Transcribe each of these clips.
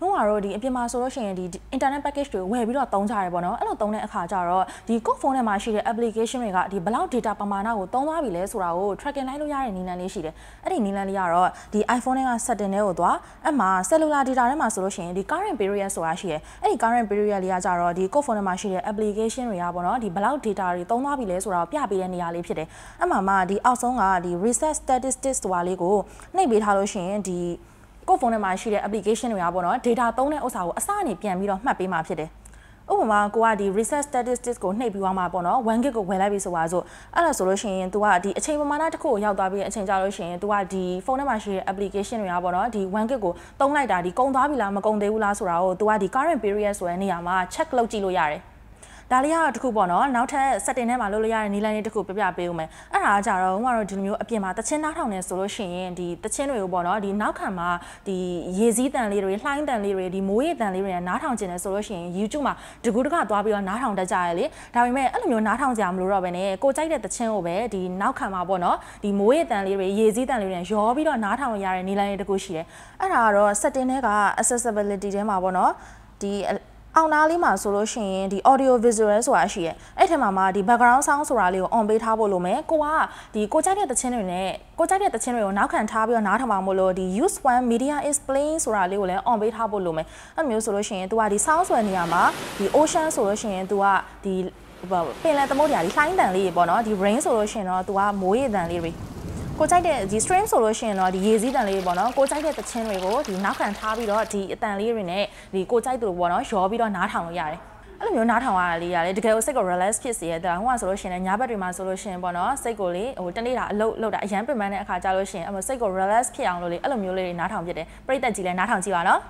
ဘုံကတော့ဒီအပြင်မှာဆိုလို့ရှိရင်ဒီ internet package တွေဝယ်ပြီးတော့သုံးကြရတယ်ပေါ့နော်အဲ့လိုသုံးတဲ့အခါကျတော့ဒီ code phone ထဲမှာရှိတဲ့ application တွေကဒီဘယ်လောက် data ပမာဏကိုသုံးသွားပြီလဲဆိုတာကို tracking လိုက်လို့ရတဲ့နည်းလမ်းလေးရှိတယ်အဲ့ဒီနည်းလမ်းလေးကတော့ဒီ iPhone တွေက setting တွေကိုသွားအဲ့မှာ cellular data ထဲမှာဆိုလို့ရှိရင်ဒီ current period ဆိုတာရှိတယ်အဲ့ဒီ current period လေးကကြတော့ဒီ code phone ထဲမှာရှိတဲ့ application တွေကပေါ့နော်ဒီဘယ်လောက် data တွေသုံးသွားပြီလဲဆိုတာကိုပြပေးတဲ့နေရာလေးဖြစ်တယ်အဲ့မှာမှဒီအောက်ဆုံးကဒီ reset statistics ဆိုတာလေးကိုနှိပ်ပေးထားလို့ရှိရင်ဒီ ကိုယ့်ဖုန်းထဲမှာရှိတဲ့ application တွေကပေါ့နော် data သုံးတဲ့ဥစ္စာကိုအစအနေပြန်ပြီးတော့မှတ်ပေးမှာဖြစ်တယ်ဥပမာကိုကဒီ research statistics ကိုနှိပ်ပြီးသွားမှာပေါ့နော် 1GB ကိုဝယ်လိုက်ပြီဆိုပါစို့အဲ့ဒါဆိုလို့ရှိရင် तू ကဒီအချိန်ပမာဏတစ်ခုကိုရောက်သွားပြီးအချိန်ကြာလို့ရှိရင် तू ကဒီဖုန်းထဲမှာရှိတဲ့ application တွေကပေါ့နော်ဒီ 1GB ကိုသုံးလိုက်တာဒီကုန်သွားပြီလားမကုန်သေးဘူးလားဆိုတာကို तू ကဒီ current period ဆိုတဲ့နေရာမှာ check လုပ်ကြည့်လို့ရတယ် ဒါလေးကတော့တခုပေါ့နော်နောက်ထပ် setting ထဲမှာလုပ်လို့ရတဲ့နည်းလမ်းလေးတခုပြပြပေးဦးမယ်အဲ့ဒါကကြတော့ဥမာတော့ဒီလိုမျိုးအပြင်မှာတချင်းနားထောင်နေဆိုလို့ရှိရင်ဒီတချင်းတွေကိုပေါ့နော်ဒီနောက်ခံမှာဒီရေစည်းတန်လေးတွေလှိုင်းတန်လေးတွေဒီမိုးရေတန်လေးတွေနားထောင်ကျင်နေဆိုလို့ရှိရင် YouTube မှာတကူတကသွားပြီးတော့နားထောင်တတ်ကြရလေဒါပေမဲ့အဲ့လိုမျိုးနားထောင်ကြမလို့တော့ပဲねကိုကြိုက်တဲ့တချင်းကိုပဲဒီနောက်ခံမှာပေါ့နော်ဒီမိုးရေတန်လေးတွေရေစည်းတန်လေးတွေရောပြီးတော့နားထောင်လို့ရတဲ့နည်းလမ်းလေးတခုရှိတယ်အဲ့ဒါကတော့ setting ထဲက accessibility ထဲမှာပေါ့နော်ဒီ အောင်နာလေးမှာဆိုလို့ရှိရင်ဒီ audio visual ဆိုတာရှိရဲအဲ့ထက်မှာမှဒီ background sound ဆိုတာလေးကို on ပေးထားဖို့လိုမယ်ကိုကဒီကိုကြိုက်တဲ့သချင်းတွေနဲ့ကိုကြိုက်တဲ့သချင်းတွေကိုနောက်ခံထားပြီးတော့နားထောင်ပါမို့လို့ဒီ use one media is playing ဆိုတာလေးကိုလည်း on ပေးထားဖို့လိုမယ်အဲ့လိုမျိုးဆိုလို့ရှိရင် तू ကဒီ sound ဆိုတဲ့နေရာမှာဒီ ocean ဆိုလို့ရှိရင် तू ကဒီပင်လယ်သမုဒ္ဒရာဒီလှိုင်းတန်လေးတွေပေါ့နော်ဒီ rain ဆိုလို့ရှိရင်တော့ तू ကမိုးရေတန်လေးတွေ ကိုကြိုက်တဲ့ဒီ stream ဆိုလို့ရှိရင်တော့ဒီရေစည်းတန်လေးပေါ့နော်ကိုကြိုက်တဲ့သချင်းတွေကိုဒီနောက်ခံထားပြီးတော့ဒီအတန်လေးတွေနဲ့ဒီကိုကြိုက်သူလိုပေါ့နော်ရောပြီးတော့နားထောင်လို့ရတယ်အဲ့လိုမျိုးနားထောင်ရတာလေးရတယ်တကယ်ကိုစိတ်ကို relax ဖြစ်စေရတဲ့ဟိုကဆိုလို့ရှိရင်ညဘက်တွေမှာဆိုလို့ရှိရင်ပေါ့နော်စိတ်ကိုလေဟိုတနေ့တာအလုပ်လုပ်တာအရန်ပင်ပန်းတဲ့အခါကြလို့ရှိရင်အဲ့လိုစိတ်ကို relax ဖြစ်အောင်လို့လေအဲ့လိုမျိုးလေးတွေနားထောင်ဖြစ်တယ်ပြိတ္တကြီးလည်းနားထောင်ကြည့်ပါနော်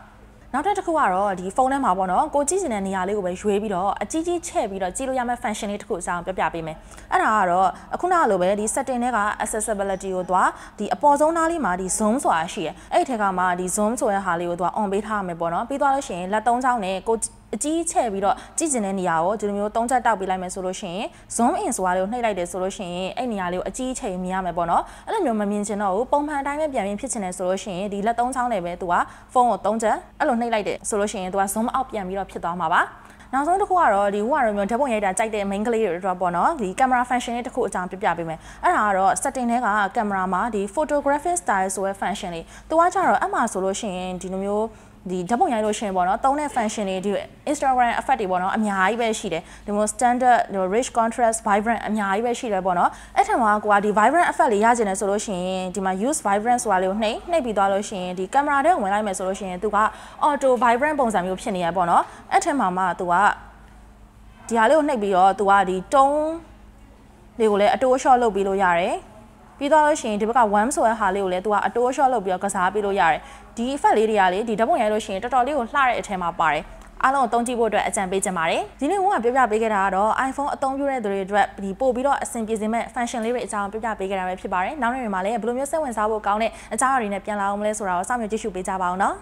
နောက်ထပ်တစ်ခုကတော့ဒီဖုန်းထဲမှာပေါ့နော်ကိုကြည့်နေတဲ့နေရာလေးကိုပဲရွေးပြီးတော့အကြီးကြီးချဲ့ပြီးတော့ကြည့်လို့ရမယ့် function လေးတစ်ခုအစားပြပြပေးမယ်အဲ့ဒါကတော့အခုနကလိုပဲဒီ setting တွေက accessibility ကိုသွားဒီအပေါ်ဆုံးနားလေးမှာဒီ zoom ဆိုတာရှိရယ်အဲ့ဒီထက်ကမှဒီ zoom ဆိုတဲ့ဟာလေးကိုသွား on ပေးထားရမယ်ပေါ့နော်ပြီးသွားလို့ရှိရင်လက်သုံးချောင်းနဲ့ကို အကြီးချဲ့ပြီးတော့ကြည့်ကျင်တဲ့နေရာကိုဒီလိုမျိုးသုံးချက်တောက်ပေးလိုက်မယ်ဆိုလို့ရှိရင် zoom in ဆိုတာလေးကိုနှိပ်လိုက်တယ်ဆိုလို့ရှိရင်အဲ့နေရာလေးကိုအကြီးချဲ့မြင်ရမယ်ပေါ့နော်အဲ့လိုမျိုးမမြင်ချင်တော့ဘူးပုံမှန်အတိုင်းပဲပြန်ပြီးဖြစ်ချင်တယ်ဆိုလို့ရှိရင်ဒီလက်သုံးချောင်းနဲ့ပဲသူကဖုန်းကိုသုံးချက်အဲ့လိုနှိပ်လိုက်တယ်ဆိုလို့ရှိရင်သူက zoom out ပြန်ပြီးတော့ဖြစ်သွားမှာပါနောက်ဆုံးတစ်ခုကတော့ဒီဟိုကတော့မျိုးဓာတ်ပုံရိုက်တာကြိုက်တဲ့ main ကလေးတွေတော့ပေါ့နော်ဒီ camera function လေးတစ်ခုအကြောင်းပြပြပေးမယ်အဲ့ဒါကတော့ setting ထဲက camera မှာဒီ photographic style ဆိုတဲ့ function လေးသူကကြတော့အမှဆိုလို့ရှိရင်ဒီလိုမျိုး ဒီဓာတ်ပုံရိုက်လို့ရှိရင်ပေါ့နော်သုံးတဲ့ function တွေဒီ Instagram effect တွေပေါ့နော်အများကြီးပဲရှိတယ်ဒီမျိုး standard ဒီ rich contrast vibrant အများကြီးပဲရှိတယ်ပေါ့နော်အဲ့ထက်မှာကိုကဒီ vibrant effect လေးရကျင်တယ်ဆိုလို့ရှိရင်ဒီမှာ use vibrant ဆိုတာလေးကိုနှိပ်နှိပ်ပြီးသွားလို့ရှိရင်ဒီ camera ထဲကိုဝင်လိုက်မယ်ဆိုလို့ရှိရင်သူက auto vibrant ပုံစံမျိုးဖြစ်နေရပေါ့နော်အဲ့ထက်မှာမှသူကဒီဟာလေးကိုနှိပ်ပြီးတော့သူကဒီတုံးလေးကိုလည်းအတိုး shot လုပ်ပြီးလို့ရတယ် ပြီးတော့လို့ရှိရင်ဒီဘက်က one ဆိုတဲ့ဟာလေးကိုလည်းသူကအတိုး shot လုပ်ပြီးတော့ကစားပေးလို့ရတယ်ဒီ effect လေးတွေကလေဒီဓာတ်ပုံရိုက်လို့ရှိရင်တော်တော်လေးကိုလှတဲ့အထဲမှာပါတယ်အားလုံးကိုသုံးကြည့်ဖို့အတွက်အကြံပေးချင်ပါတယ်ဒီနေ့ကပြောပြပေးခဲ့တာကတော့ iPhone အသုံးပြုတဲ့သူတွေအတွက်ဒီပို့ပြီးတော့အဆင်ပြေစေမဲ့ function လေးတွေအကြောင်းပြောပြပေးခဲ့တာပဲဖြစ်ပါတယ်နောက်နေ့တွေမှာလည်းဘယ်လိုမျိုးစိတ်ဝင်စားဖို့ကောင်းတဲ့အကြောင်းအရာတွေနဲ့ပြန်လာအောင်မလဲဆိုတာကိုစောင့်မျှော်ကြည့်ရှုပေးကြပါအောင်နော်